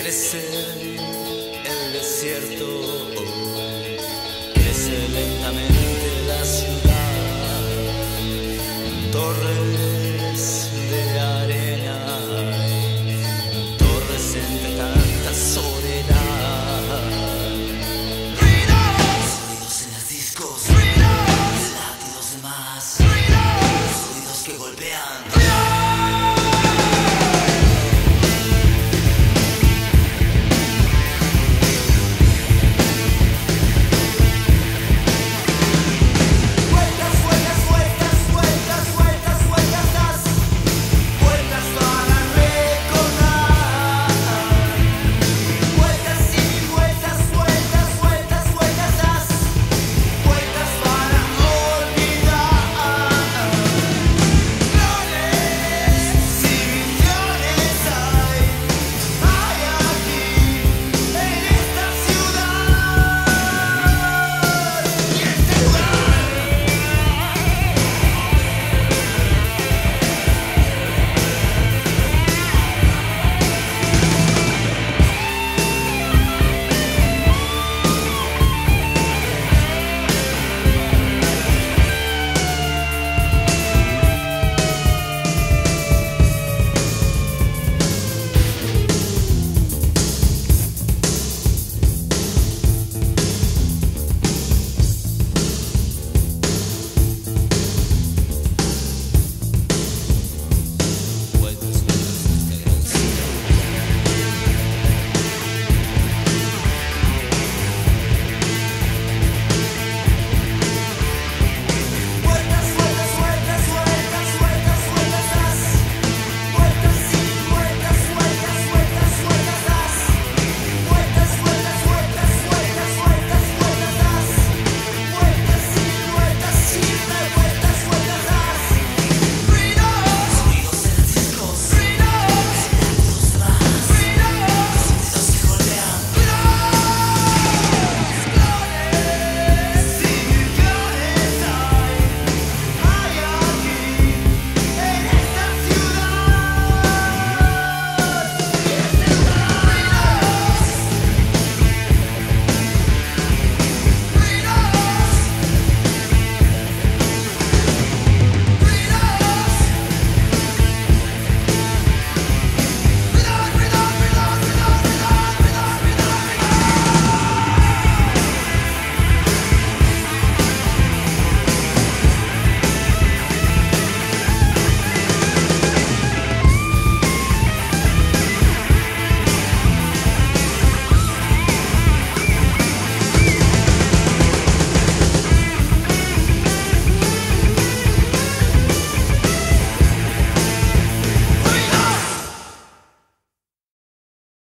el desierto, crece lentamente la ciudad, torre